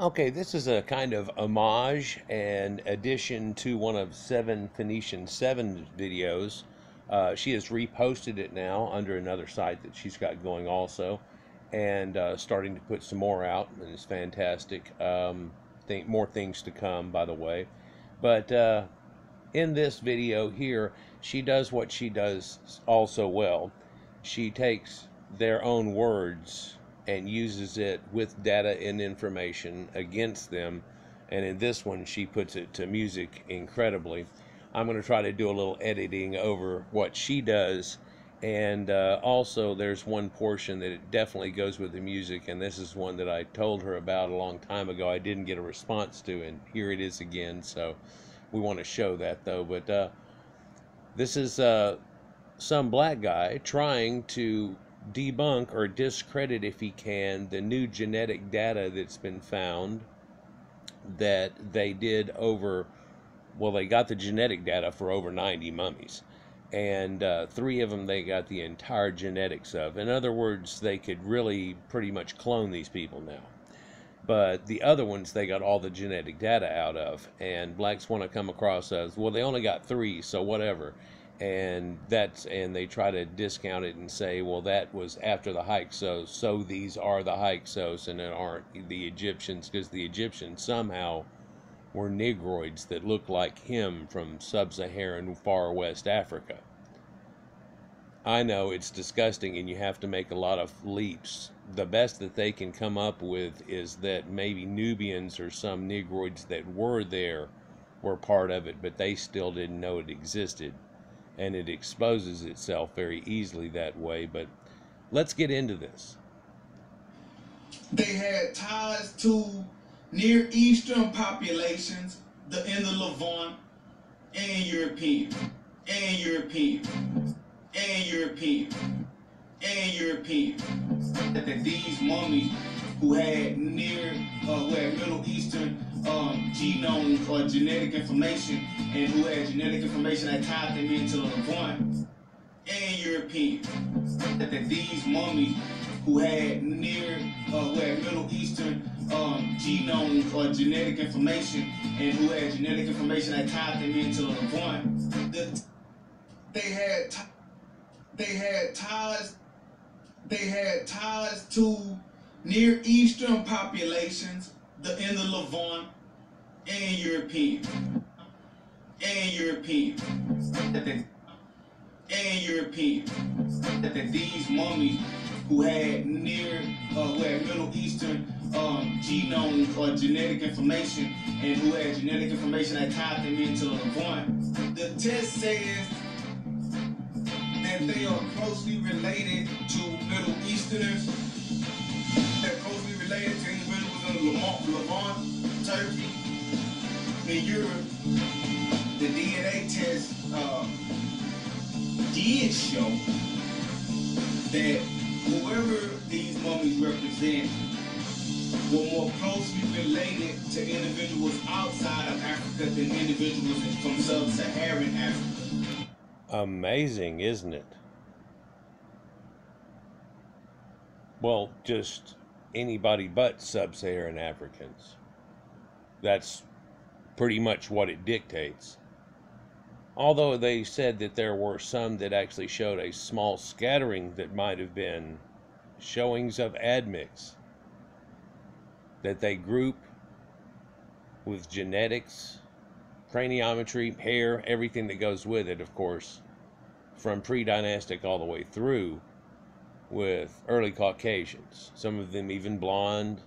Okay, this is a kind of homage and addition to one of Seven Phoenician Seven videos. Uh, she has reposted it now under another site that she's got going also, and uh, starting to put some more out, and it's fantastic. Um, think more things to come, by the way. But uh, in this video here, she does what she does also well. She takes their own words and uses it with data and information against them. And in this one, she puts it to music incredibly. I'm going to try to do a little editing over what she does. And uh, also, there's one portion that it definitely goes with the music, and this is one that I told her about a long time ago. I didn't get a response to, and here it is again. So, we want to show that though. But uh, this is uh, some black guy trying to debunk or discredit, if he can, the new genetic data that's been found that they did over, well, they got the genetic data for over 90 mummies. And uh, three of them they got the entire genetics of. In other words, they could really pretty much clone these people now. But the other ones they got all the genetic data out of. And blacks want to come across as, well, they only got three, so whatever and that's and they try to discount it and say, well, that was after the Hyksos, so these are the Hyksos and it aren't the Egyptians because the Egyptians somehow were Negroids that looked like him from sub-Saharan far west Africa. I know it's disgusting and you have to make a lot of leaps. The best that they can come up with is that maybe Nubians or some Negroids that were there were part of it, but they still didn't know it existed and it exposes itself very easily that way. But let's get into this. They had ties to Near Eastern populations, the in the Levant, and European, and European, and European, and European. That these mummies who had near, uh, who had Middle Eastern um, genome or genetic information and who had genetic information that tied them into the Levant and European. That, that these mummies who had near, uh, who had Middle Eastern um, genome or genetic information and who had genetic information that tied them into the Levant, the, they had they had ties they had ties to Near Eastern populations the in the Levant and European and European and European that these mummies who had near uh, who had Middle Eastern um, genome or genetic information and who had genetic information that tied them into the Levant. The test says that they are closely related to Middle Easterners. Turkey, in Europe, the DNA test uh, did show that whoever these mummies represent were more closely related to individuals outside of Africa than individuals from sub-Saharan Africa. Amazing, isn't it? Well, just anybody but sub Saharan Africans. That's pretty much what it dictates. Although they said that there were some that actually showed a small scattering that might have been showings of admix that they group with genetics, craniometry, hair, everything that goes with it, of course, from pre dynastic all the way through with early Caucasians, some of them even blonde,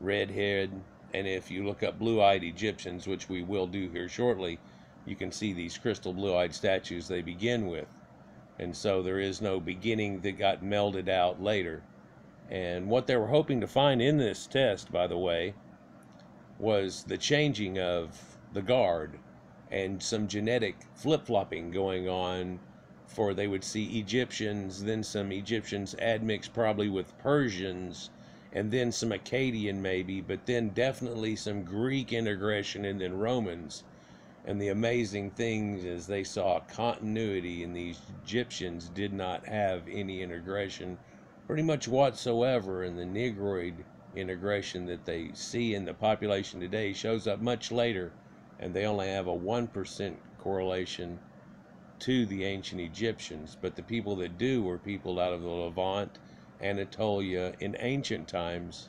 red haired, and if you look up blue eyed Egyptians, which we will do here shortly, you can see these crystal blue eyed statues they begin with. And so there is no beginning that got melded out later. And what they were hoping to find in this test, by the way, was the changing of the guard and some genetic flip flopping going on for they would see Egyptians, then some Egyptians admixed probably with Persians, and then some Akkadian maybe, but then definitely some Greek integration and then Romans. And the amazing thing is they saw continuity, and these Egyptians did not have any integration pretty much whatsoever, and the Negroid integration that they see in the population today shows up much later, and they only have a 1% correlation to the ancient Egyptians. But the people that do were people out of the Levant, Anatolia in ancient times,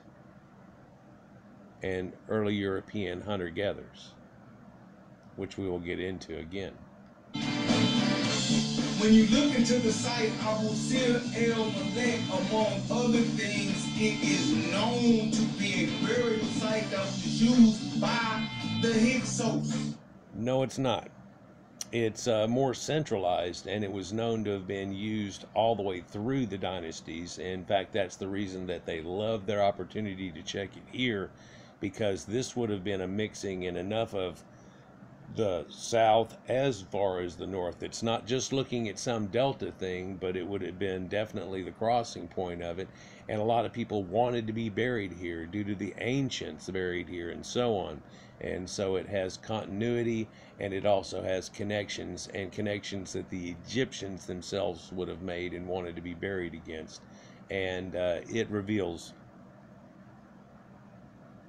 and early European hunter gatherers, which we will get into again. When you look into the site Abu Sir El Malek, among other things, it is known to be a burial site that was used by the Hyksos. No, it's not. It's uh, more centralized, and it was known to have been used all the way through the dynasties. In fact, that's the reason that they loved their opportunity to check it here, because this would have been a mixing in enough of the south as far as the north. It's not just looking at some delta thing, but it would have been definitely the crossing point of it. And a lot of people wanted to be buried here due to the ancients buried here and so on. And so it has continuity and it also has connections and connections that the Egyptians themselves would have made and wanted to be buried against. And uh, it reveals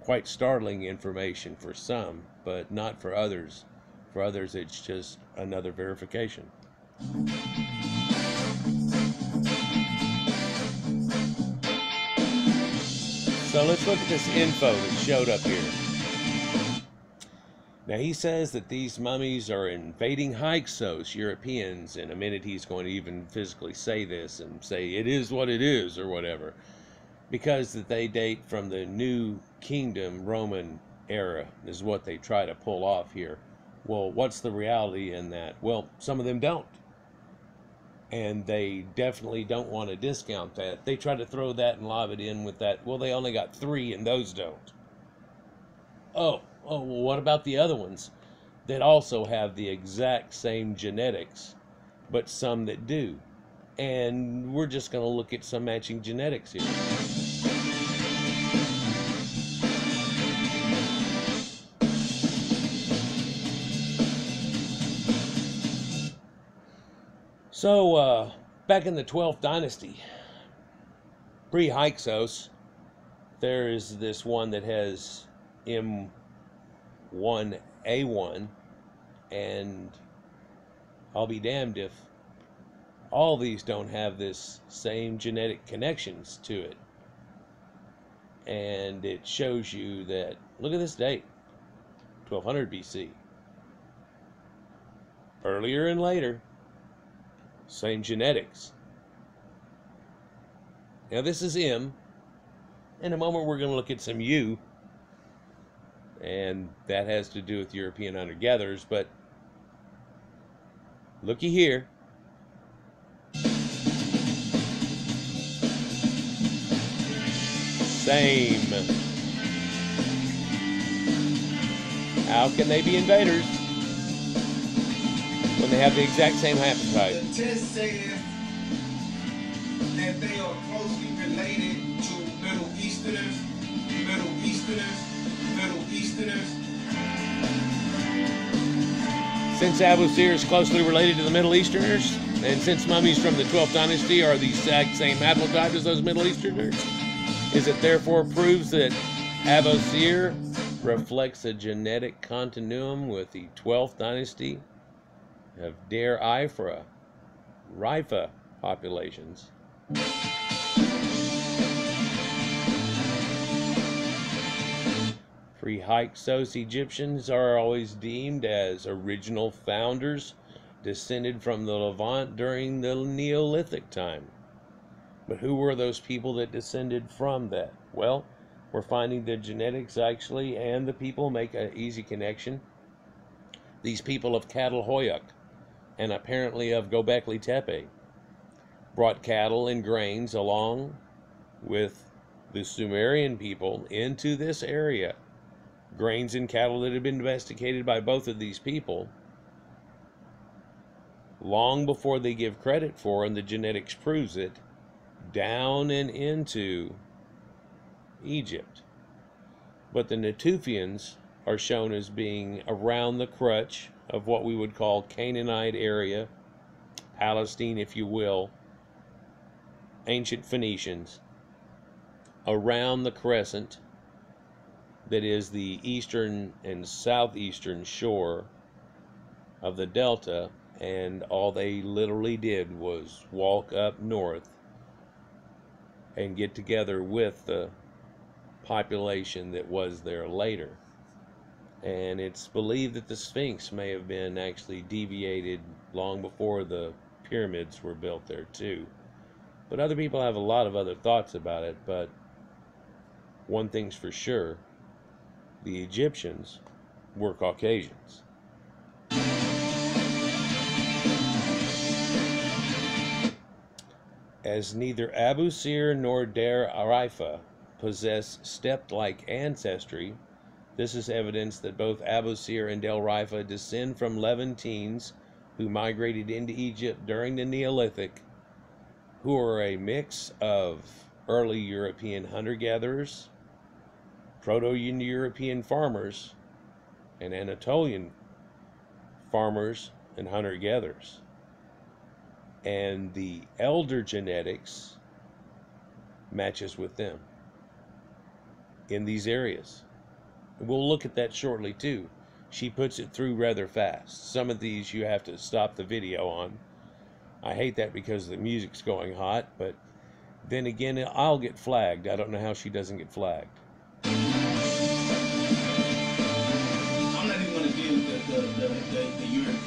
quite startling information for some, but not for others. For others, it's just another verification. So let's look at this info that showed up here. Now he says that these mummies are invading Hyksos, Europeans. In a minute, he's going to even physically say this and say it is what it is or whatever, because that they date from the New Kingdom Roman era is what they try to pull off here. Well, what's the reality in that? Well, some of them don't. And they definitely don't want to discount that. They try to throw that and lob it in with that. Well, they only got three and those don't. Oh, oh, well, what about the other ones that also have the exact same genetics, but some that do? And we're just going to look at some matching genetics here. So, uh, back in the 12th dynasty, pre Hyksos, there is this one that has M1A1, and I'll be damned if all these don't have this same genetic connections to it. And it shows you that, look at this date 1200 BC. Earlier and later, same genetics. Now this is M. In a moment we're going to look at some U. And that has to do with European hunter-gatherers, but looky here. Same. How can they be invaders? when they have the exact same haplotype. The test that they are closely related to Middle Easterners, Middle Easterners, Easterners. Since Abu Sir is closely related to the Middle Easterners, and since mummies from the 12th dynasty are the exact same haplotype as those Middle Easterners, is it therefore proves that Abu Sir reflects a genetic continuum with the 12th dynasty of Deir Ifra, Rifa populations. Pre-Hyksos Egyptians are always deemed as original founders descended from the Levant during the Neolithic time. But who were those people that descended from that? Well, we're finding the genetics actually and the people make an easy connection. These people of Catalhoyuk and apparently of Gobekli Tepe, brought cattle and grains along with the Sumerian people into this area. Grains and cattle that had been domesticated by both of these people long before they give credit for, and the genetics proves it, down and into Egypt. But the Natufians are shown as being around the crutch of what we would call Canaanite area, Palestine, if you will, ancient Phoenicians, around the crescent that is the eastern and southeastern shore of the delta and all they literally did was walk up north and get together with the population that was there later. And it's believed that the Sphinx may have been actually deviated long before the pyramids were built there, too. But other people have a lot of other thoughts about it. But one thing's for sure the Egyptians were Caucasians. As neither Abu Sir nor Deir Rifa possess steppe like ancestry, this is evidence that both Abu Sir and Deir Rifa descend from Levantines who migrated into Egypt during the Neolithic, who are a mix of early European hunter gatherers, Proto European farmers, and Anatolian farmers and hunter gatherers and the elder genetics matches with them in these areas. We'll look at that shortly too. She puts it through rather fast. Some of these you have to stop the video on. I hate that because the music's going hot, but then again, I'll get flagged. I don't know how she doesn't get flagged.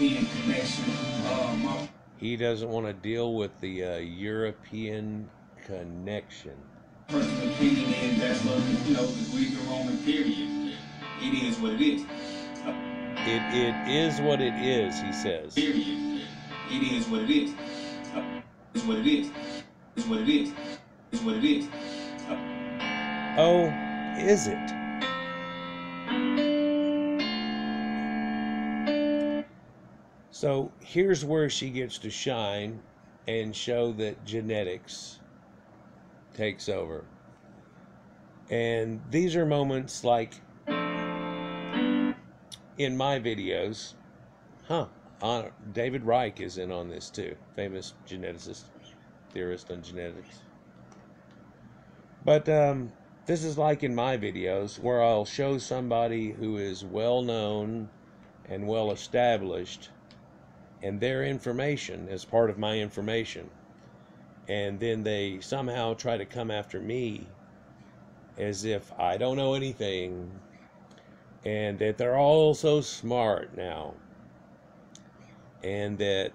European connection. Uh, he doesn't want to deal with the uh, European connection. Personal opinion, and that's what you know the Greek and Roman period. It is what it is. It it is what it is, he says. Period. It is what it is. It's what it is. It's what it is. It's what it is. Oh, is it? So here's where she gets to shine and show that genetics takes over. And these are moments like in my videos, huh? Uh, David Reich is in on this too, famous geneticist, theorist on genetics. But um, this is like in my videos where I'll show somebody who is well known and well established and their information as part of my information. And then they somehow try to come after me as if I don't know anything and that they're all so smart now. And that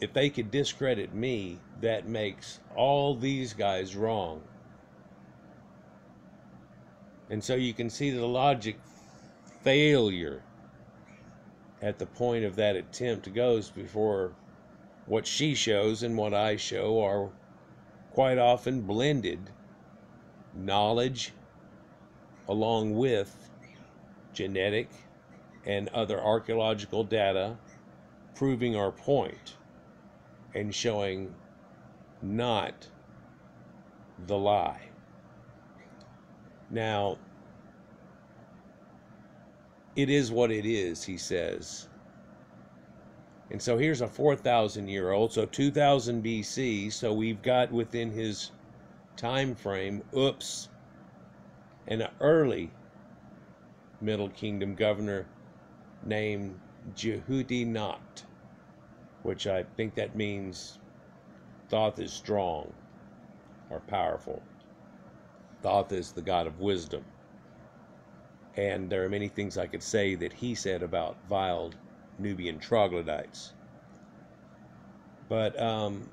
if they could discredit me, that makes all these guys wrong. And so you can see the logic failure at the point of that attempt goes before what she shows and what I show are quite often blended knowledge along with genetic and other archaeological data proving our point and showing not the lie. Now, it is what it is, he says. And so here's a 4,000 year old, so 2000 BC. So we've got within his time frame, oops, an early Middle Kingdom governor named Jehudi Not, which I think that means Thoth is strong or powerful. Thoth is the god of wisdom. And there are many things I could say that he said about vile Nubian troglodytes. But um,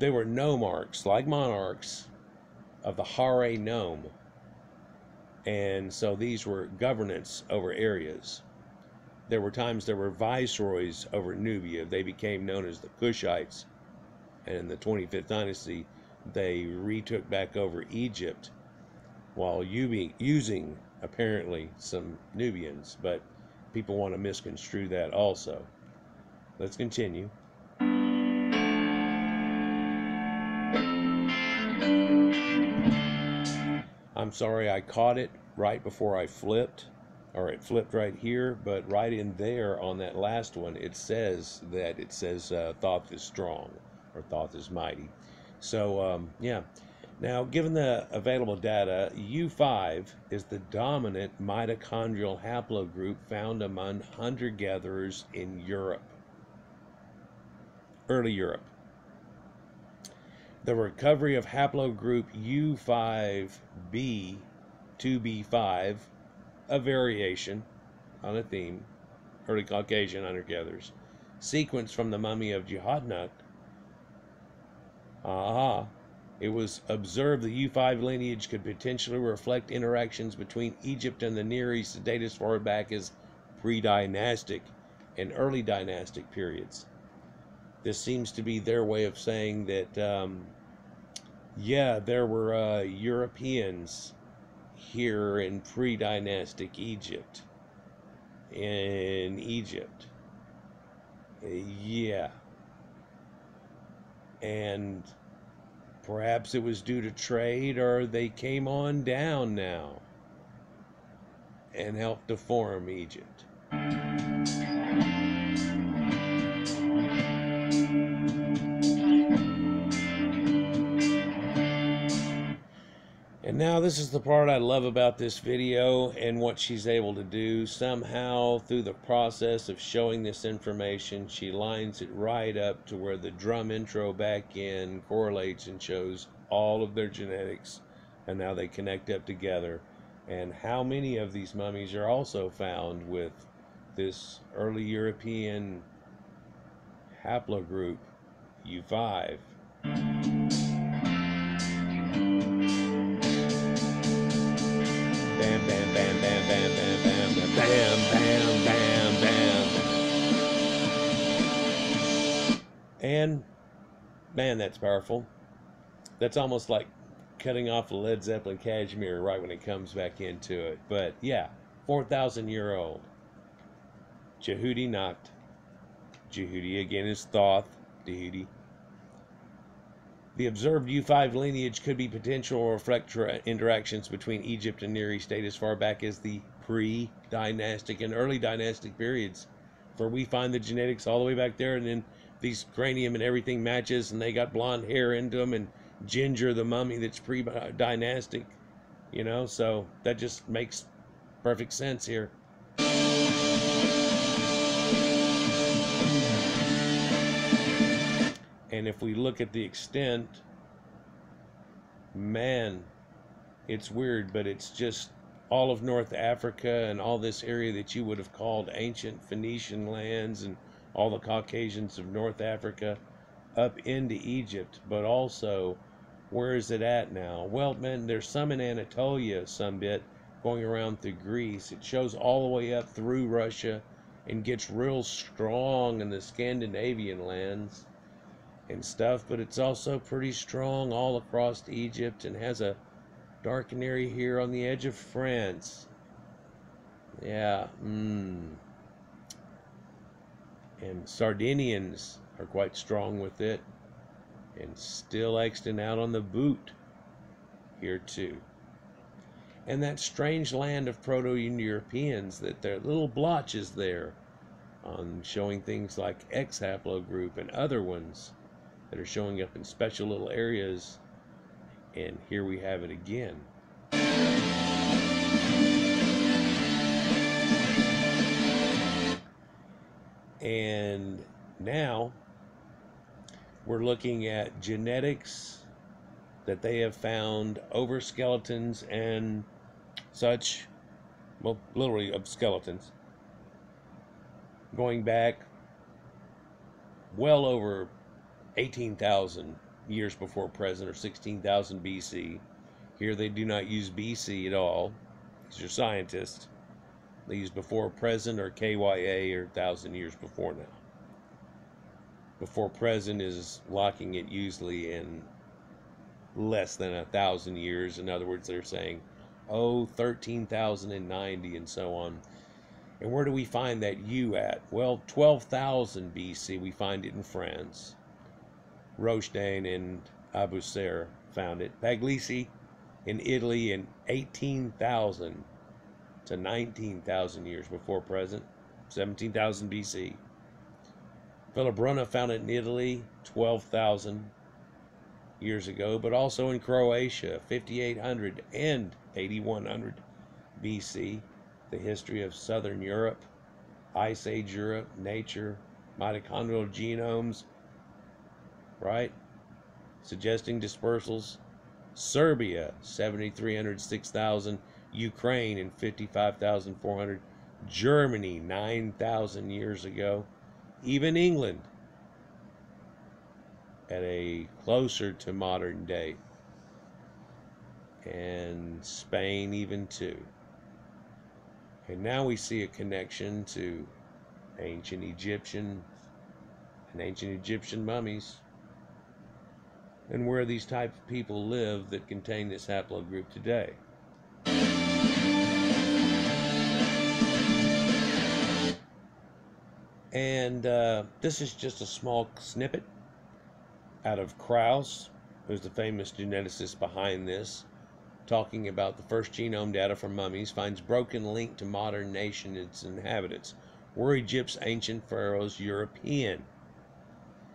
they were nomarchs, like monarchs, of the Hare Nome. And so these were governance over areas. There were times there were viceroys over Nubia. They became known as the Kushites. And in the 25th dynasty, they retook back over Egypt while using apparently some Nubians, but people want to misconstrue that also. Let's continue. I'm sorry I caught it right before I flipped, or it flipped right here, but right in there on that last one, it says that it says uh, Thoth is strong or Thoth is mighty. So, um, yeah, Now, given the available data, U5 is the dominant mitochondrial haplogroup found among hunter gatherers in Europe, early Europe. The recovery of haplogroup U5B, 2B5, a variation on a theme, early Caucasian hunter gatherers, sequence from the mummy of Jehadnut. Aha. It was observed the U5 lineage could potentially reflect interactions between Egypt and the Near East that date as far back as pre dynastic and early dynastic periods. This seems to be their way of saying that, um, yeah, there were uh, Europeans here in pre dynastic Egypt. In Egypt. Yeah. And Perhaps it was due to trade or they came on down now and helped to form Egypt. Now this is the part I love about this video and what she's able to do. Somehow, through the process of showing this information, she lines it right up to where the drum intro back in correlates and shows all of their genetics and how they connect up together. And how many of these mummies are also found with this early European haplogroup U5. And man, that's powerful. That's almost like cutting off a Led Zeppelin Kashmir right when it comes back into it. But yeah, 4,000 year old. Jehudi knocked. Jehudi again is Thoth, Jehudi. The observed U5 lineage could be potential or reflect interactions between Egypt and Near East date as far back as the pre dynastic and early dynastic periods, for we find the genetics all the way back there, and then these cranium and everything matches, and they got blonde hair into them, and ginger, the mummy that's pre dynastic, you know, so that just makes perfect sense here. And if we look at the extent, man, it's weird, but it's just all of North Africa and all this area that you would have called ancient Phoenician lands and all the Caucasians of North Africa up into Egypt, but also where is it at now? Well, man, there's some in Anatolia, some bit going around through Greece. It shows all the way up through Russia and gets real strong in the Scandinavian lands and stuff, but it's also pretty strong all across Egypt and has a dark area here on the edge of France. Yeah, mmm. And Sardinians are quite strong with it. And still Exton out on the boot here too. And that strange land of Proto-Europeans that their little blotches there on showing things like X haplogroup and other ones that are showing up in special little areas. And here we have it again. And now we're looking at genetics that they have found over skeletons and such, well, literally of skeletons, going back well over 18,000 years before present or 16,000 BC. Here they do not use BC at all. These are scientists. They use before present or KYA or 1,000 years before now. Before present is locking it usually in less than a thousand years. In other words, they're saying, oh, 13,090 and so on. And where do we find that U at? Well, 12,000 BC, we find it in France. Rochedane and Abuser found it. Paglicci in Italy in 18,000 to 19,000 years before present, 17,000 BC. Villabruna found it in Italy, 12,000 years ago, but also in Croatia, 5800 and 8100 BC, the history of southern Europe, Ice Age Europe, nature, mitochondrial genomes, right? Suggesting dispersals. Serbia, 7,300, 6,000. Ukraine, and 55,400. Germany, 9,000 years ago. Even England, at a closer to modern day. And Spain, even too. And now we see a connection to ancient Egyptian and ancient Egyptian mummies and where these type of people live that contain this haplogroup today. And uh, this is just a small snippet out of Krause, who's the famous geneticist behind this, talking about the first genome data from mummies, finds broken link to modern nation its inhabitants. Were Egypt's ancient pharaohs European?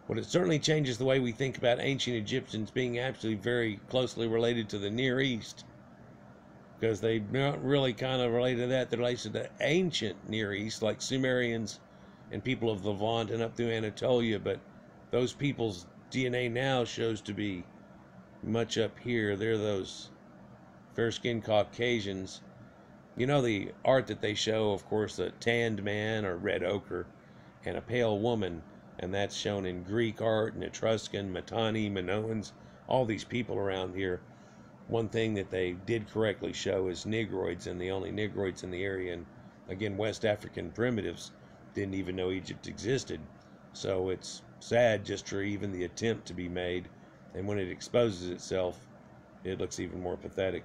Well, it certainly changes the way we think about ancient Egyptians being actually very closely related to the Near East. Because they're not really kind of related to that. They're related to the ancient Near East, like Sumerians and people of Levant and up through Anatolia. But those people's DNA now shows to be much up here. They're those fair skinned Caucasians. You know, the art that they show, of course, a tanned man or red ochre and a pale woman and that's shown in Greek art and Etruscan, Mitanni, Minoans, all these people around here. One thing that they did correctly show is Negroids, and the only Negroids in the area, and again, West African primitives didn't even know Egypt existed. So it's sad just for even the attempt to be made, and when it exposes itself, it looks even more pathetic.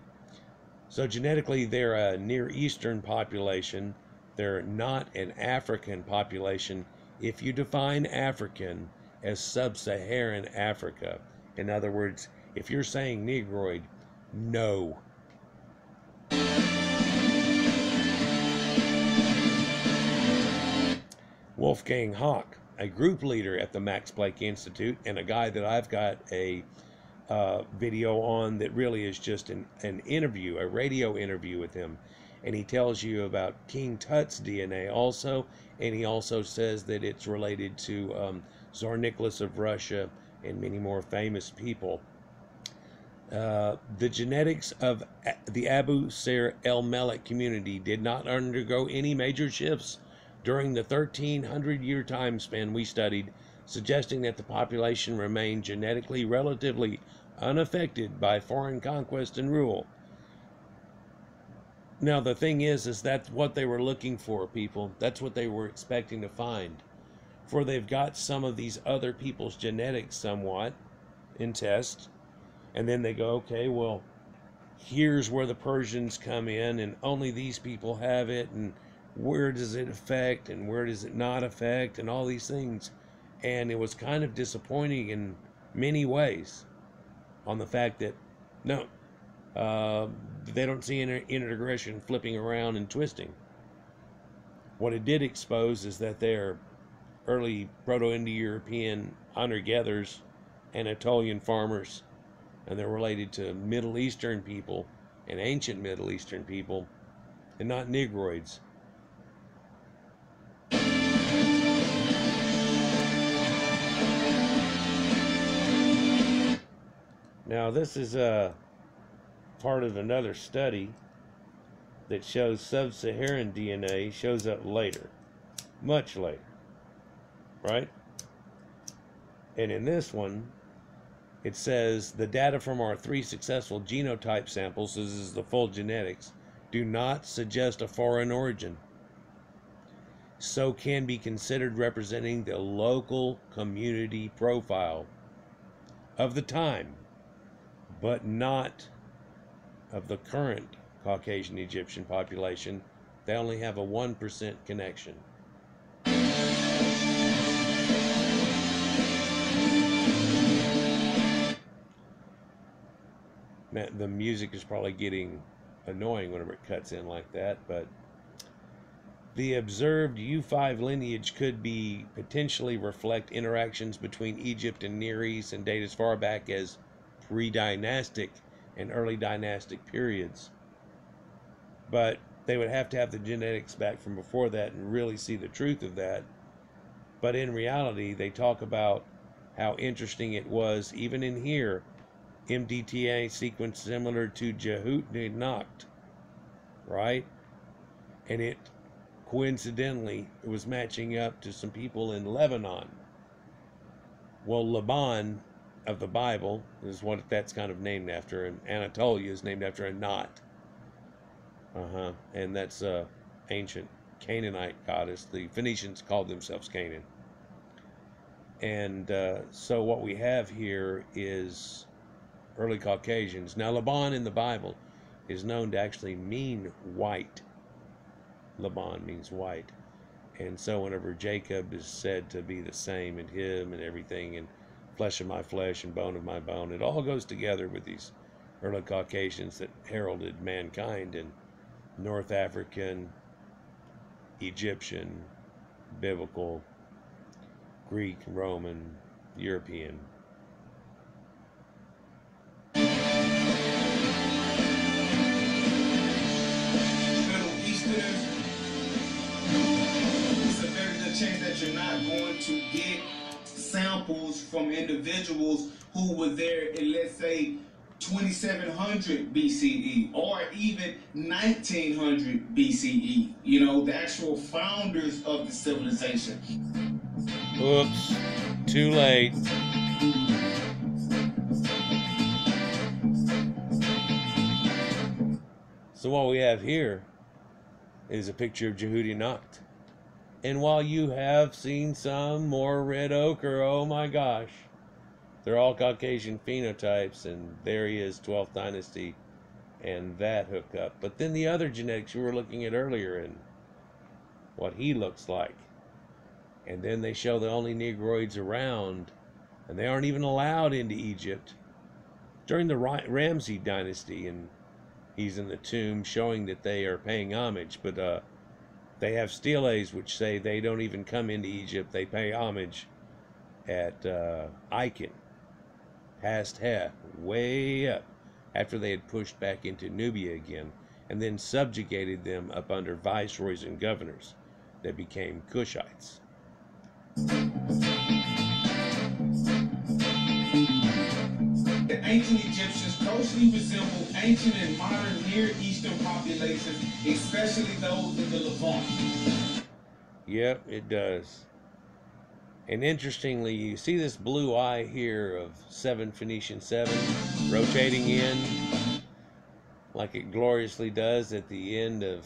So genetically, they're a Near Eastern population. They're not an African population if you define African as sub Saharan Africa, in other words, if you're saying Negroid, no. Wolfgang Haak, a group leader at the Max Planck Institute, and a guy that I've got a uh, video on that really is just an, an interview, a radio interview with him and he tells you about King Tut's DNA also, and he also says that it's related to um, Tsar Nicholas of Russia and many more famous people. Uh, the genetics of the Abu Sir el Melek community did not undergo any major shifts during the 1300 year time span we studied, suggesting that the population remained genetically relatively unaffected by foreign conquest and rule. Now the thing is, is that's what they were looking for, people. That's what they were expecting to find. For they've got some of these other people's genetics somewhat in test, and then they go, okay, well, here's where the Persians come in, and only these people have it, and where does it affect, and where does it not affect, and all these things. And it was kind of disappointing in many ways on the fact that no, uh, they don't see inter- integration flipping around and twisting. What it did expose is that they're early Proto Indo European hunter gatherers, Anatolian farmers, and they're related to Middle Eastern people and ancient Middle Eastern people, and not Negroids. Now, this is a. Uh, part of another study that shows sub Saharan DNA shows up later, much later, right? And in this one, it says the data from our three successful genotype samples, this is the full genetics, do not suggest a foreign origin. So can be considered representing the local community profile of the time, but not of the current Caucasian Egyptian population, they only have a 1% connection. The music is probably getting annoying whenever it cuts in like that, but the observed U5 lineage could be potentially reflect interactions between Egypt and Near East and date as far back as pre-dynastic and early dynastic periods. But they would have to have the genetics back from before that and really see the truth of that. But in reality, they talk about how interesting it was, even in here, mtDNA sequence similar to Jehut right? And it coincidentally it was matching up to some people in Lebanon. Well, Laban of the Bible is what that's kind of named after, and Anatolia is named after Anat. Uh huh. And that's a ancient Canaanite goddess. The Phoenicians called themselves Canaan. And uh, so what we have here is early Caucasians. Now, Laban in the Bible is known to actually mean white. Laban means white. And so whenever Jacob is said to be the same in him and everything, and flesh of my flesh and bone of my bone, it all goes together with these early Caucasians that heralded mankind in North African, Egyptian, biblical, Greek, Roman, European. Middle it's a very good chance that you're not going to get samples from individuals who were there in, let's say, 2700 BCE or even 1900 BCE. You know, the actual founders of the civilization. Oops, too late. So what we have here is a picture of Jehudi Nacht. And while you have seen some more red ochre, oh my gosh, they're all Caucasian phenotypes, and there he is, 12th dynasty, and that hookup. But then the other genetics you were looking at earlier, and what he looks like. And then they show the only Negroids around, and they aren't even allowed into Egypt during the Ra- Ramsey dynasty. And he's in the tomb showing that they are paying homage, but uh, they have steles which say they don't even come into Egypt, they pay homage at uh, Icon, past Heth, way up, after they had pushed back into Nubia again, and then subjugated them up under viceroys and governors that became Cushites. The ancient Egyptians closely resemble ancient and modern Near Eastern populations, especially those in the Levant. Yep, it does. And interestingly, you see this blue eye here of 7 Phoenician 7 rotating in like it gloriously does at the end of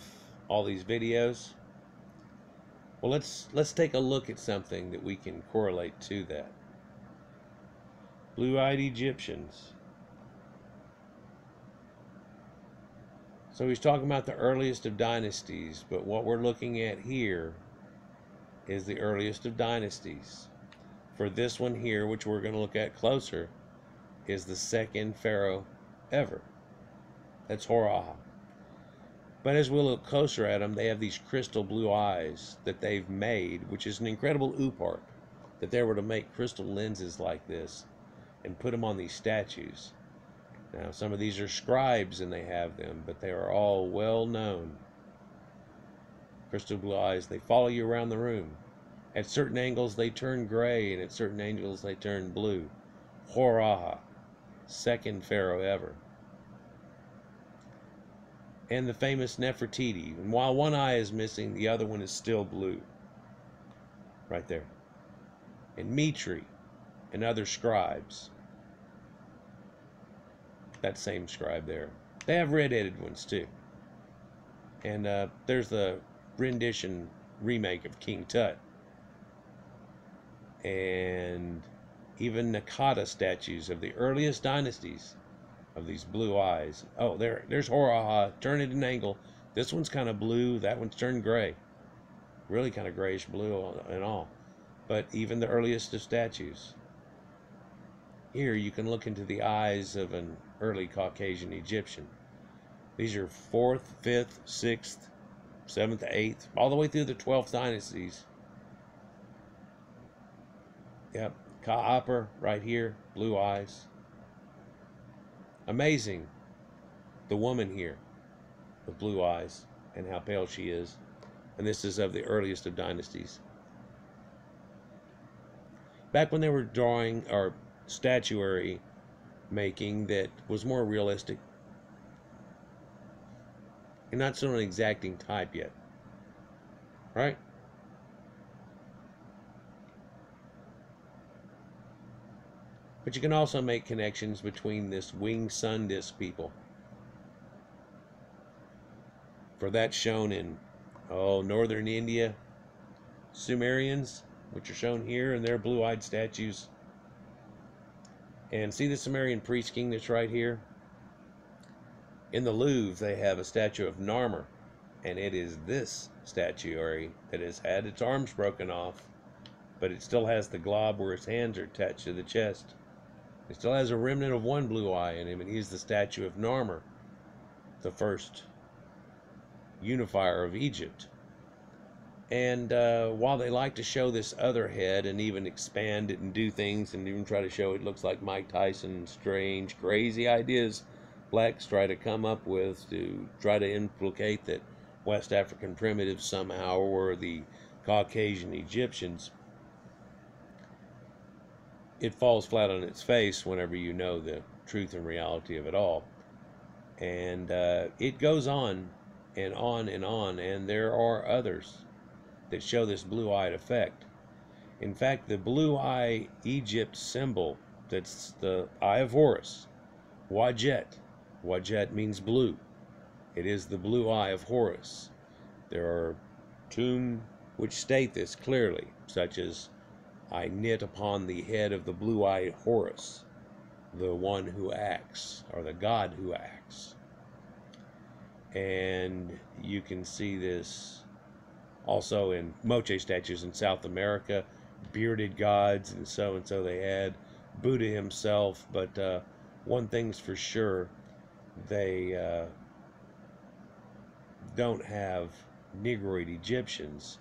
all these videos. Well, let's let's take a look at something that we can correlate to that. Blue-eyed Egyptians. So he's talking about the earliest of dynasties, but what we're looking at here is the earliest of dynasties. For this one here, which we're going to look at closer, is the second pharaoh ever. That's Horaha. But as we look closer at them, they have these crystal blue eyes that they've made, which is an incredible oopart that they were to make crystal lenses like this and put them on these statues. Now, some of these are scribes and they have them, but they are all well known. Crystal blue eyes, they follow you around the room. At certain angles, they turn gray, and at certain angles, they turn blue. Horaha, second pharaoh ever. And the famous Nefertiti. And while one eye is missing, the other one is still blue. Right there. And Mitri and other scribes. That same scribe there. They have red-headed ones too. And uh, there's the rendition remake of King Tut. And even Naqada statues of the earliest dynasties of these blue eyes. Oh, there, there's Horaha. Turn it an angle. This one's kind of blue. That one's turned gray. Really kind of grayish blue and all. But even the earliest of statues. Here you can look into the eyes of an early Caucasian Egyptian. These are 4th, 5th, 6th, 7th, 8th, all the way through the 12th dynasties. Yep, Ka'aper right here, blue eyes. Amazing. The woman here with blue eyes and how pale she is. And this is of the earliest of dynasties. Back when they were drawing or statuary making that was more realistic. You're not so an exacting type yet. Right? But you can also make connections between this winged sun disk people. For that shown in oh northern India, Sumerians, which are shown here, and their blue-eyed statues. And see the Sumerian priest king that's right here? In the Louvre, they have a statue of Narmer, and it is this statuary that has had its arms broken off, but it still has the glob where his hands are attached to the chest. It still has a remnant of one blue eye in him, and he's the statue of Narmer, the first unifier of Egypt. And uh, while they like to show this other head and even expand it and do things and even try to show it looks like Mike Tyson, strange, crazy ideas blacks try to come up with to try to implicate that West African primitives somehow were the Caucasian Egyptians it falls flat on its face whenever you know the truth and reality of it all. And uh, it goes on and on and on, and there are others that show this blue eyed effect. In fact, the blue eye Egypt symbol, that's the eye of Horus, Wajet. Wajet means blue. It is the blue eye of Horus. There are tombs which state this clearly, such as I knit upon the head of the blue eyed Horus, the one who acts, or the god who acts. And you can see this also in Moche statues in South America, bearded gods, and so and so they had Buddha himself. But uh, one thing's for sure, they uh, don't have Negroid Egyptians.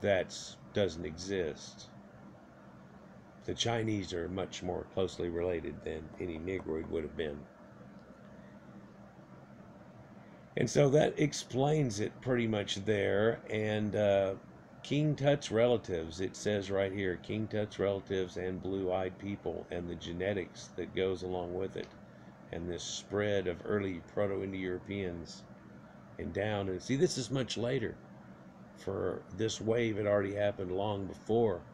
That doesn't exist the Chinese are much more closely related than any Negroid would have been. And so that explains it pretty much there. And uh, King Tut's relatives, it says right here King Tut's relatives and blue eyed people and the genetics that goes along with it. And this spread of early Proto Indo Europeans and down. And see, this is much later. For this wave had already happened long before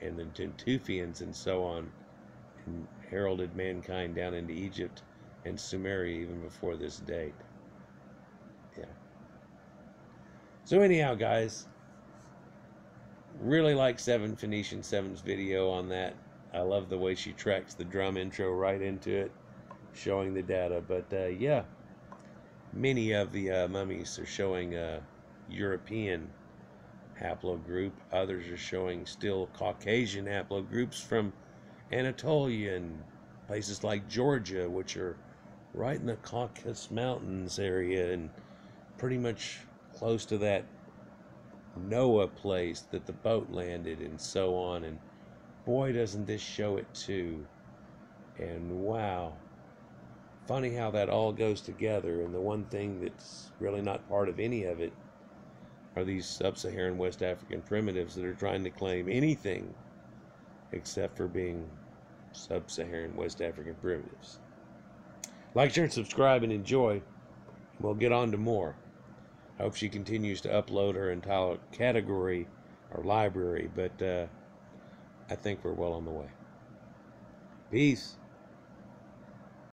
and the Natufians and so on, and heralded mankind down into Egypt and Sumeria even before this date. Yeah. So anyhow, guys, really like Seven Phoenician Seven's video on that. I love the way she tracks the drum intro right into it, showing the data. But uh, yeah, many of the uh, mummies are showing uh, European haplogroup. Others are showing still Caucasian haplogroups from Anatolia and places like Georgia, which are right in the Caucasus Mountains area and pretty much close to that Noah place that the boat landed and so on. And boy, doesn't this show it too. And wow, funny how that all goes together. And the one thing that's really not part of any of it are these sub-Saharan West African primitives that are trying to claim anything except for being sub-Saharan West African primitives. Like, share, and subscribe, and enjoy. We'll get on to more. I hope she continues to upload her entire category or library, but uh, I think we're well on the way. Peace.